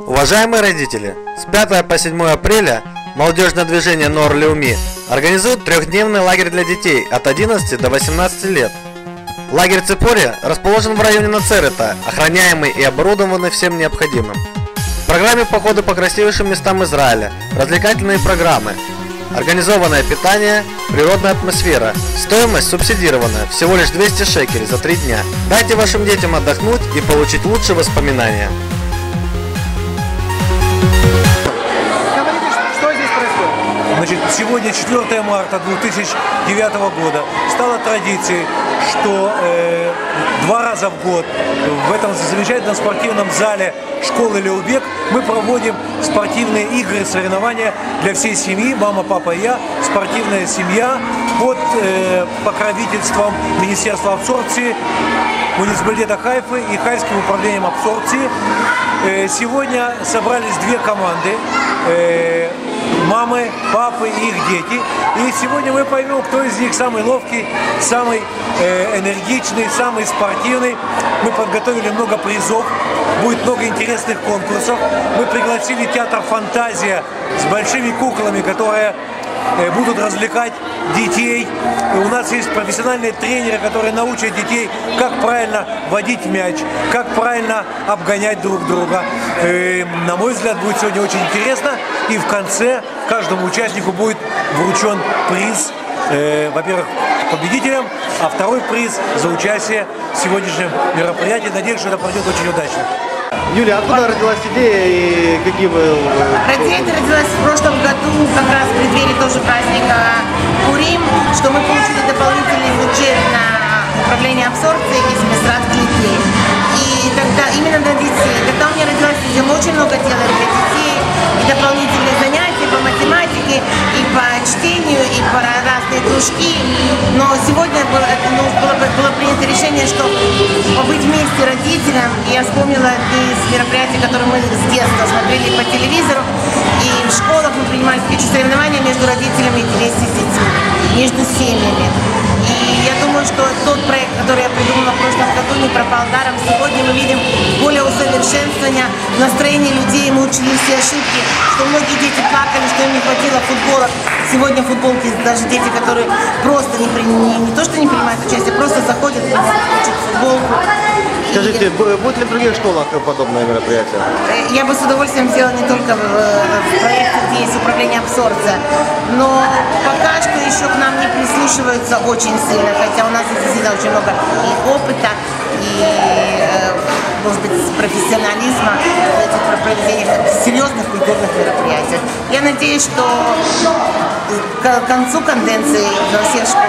Уважаемые родители, с 5 по 7 апреля молодежное движение Норлеуми организует трехдневный лагерь для детей от 11 до 18 лет. Лагерь Цепори расположен в районе Нацерета, охраняемый и оборудованный всем необходимым. В программе походы по красивейшим местам Израиля, развлекательные программы, организованное питание, природная атмосфера, стоимость субсидированная, всего лишь 200 шекелей за три дня. Дайте вашим детям отдохнуть и получить лучшие воспоминания. Значит, сегодня 4 марта 2009 года стала традицией, что э, два раза в год в этом замечательном спортивном зале школы Леубек мы проводим спортивные игры, соревнования для всей семьи, мама, папа и я, спортивная семья под э, покровительством Министерства абсорбции, муниципалитета Хайфы и Хайским управлением абсорбции. Э, сегодня собрались две команды. Э, мамы, папы и их дети. И сегодня мы поймем, кто из них самый ловкий, самый э, энергичный, самый спортивный. Мы подготовили много призов, будет много интересных конкурсов. Мы пригласили театр «Фантазия» с большими куклами, которые будут развлекать детей. И у нас есть профессиональные тренеры, которые научат детей, как правильно водить мяч, как правильно обгонять друг друга. И, на мой взгляд, будет сегодня очень интересно. И в конце каждому участнику будет вручен приз, э, во-первых, победителям, а второй приз за участие в сегодняшнем мероприятии. Надеюсь, что это пройдет очень удачно. Юля, откуда родилась идея и какие вы... Идея родилась в прошлом году, как раз в преддверии тоже праздника Пурим, что мы получили дополнительный бюджет на управление абсорбцией из Месрат детей. И тогда именно для детей. Когда у меня родилась идея, мы очень много делали для детей, и дополнительные занятия по математике, и по чтению, и по разные кружки. Но сегодня было, ну, было, было принято решение, что побыть вместе родителям. Я вспомнила из мероприятий, которые мы с детства смотрели по телевизору. И в школах мы принимали такие соревнования между родителями и вместе с детьми, между семьями. И я думаю, что тот проект, который я придумала в прошлом году, не пропал даром. Сегодня мы видим усовершенствования настроения людей, мы учили все ошибки, что многие дети плакали, что им не хватило футболок. Сегодня футболки даже дети, которые просто не, не, не то, что не принимают участие, просто заходят и получат футболку. Скажите, будет ли в других школах подобное мероприятие? Э, я бы с удовольствием сделала не только в, в проекте, где есть управление абсорбция, но пока что еще к нам не прислушиваются очень сильно, хотя у нас действительно может быть, профессионализма в этих проведениях серьезных культурных мероприятий. Я надеюсь, что к концу конденции во всех школах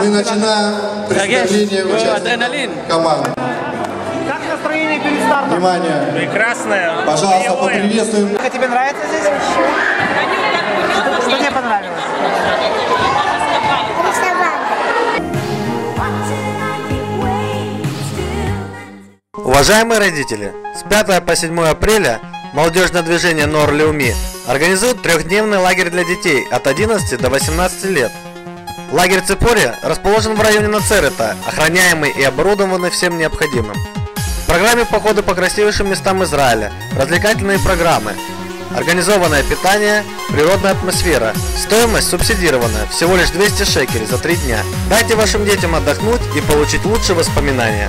Мы начинаем представление участников команд. Как настроение перед стартом? Внимание! Прекрасная. Пожалуйста, поприветствуем Как тебе нравится здесь? Что тебе понравилось? Уважаемые родители, с 5 по 7 апреля молодежное движение Нор-Леуми организует трехдневный лагерь для детей от 11 до 18 лет. Лагерь Цепори расположен в районе Нацерета, охраняемый и оборудованный всем необходимым. В программе походы по красивейшим местам Израиля, развлекательные программы, организованное питание, природная атмосфера, стоимость субсидированная, всего лишь 200 шекелей за три дня. Дайте вашим детям отдохнуть и получить лучшие воспоминания.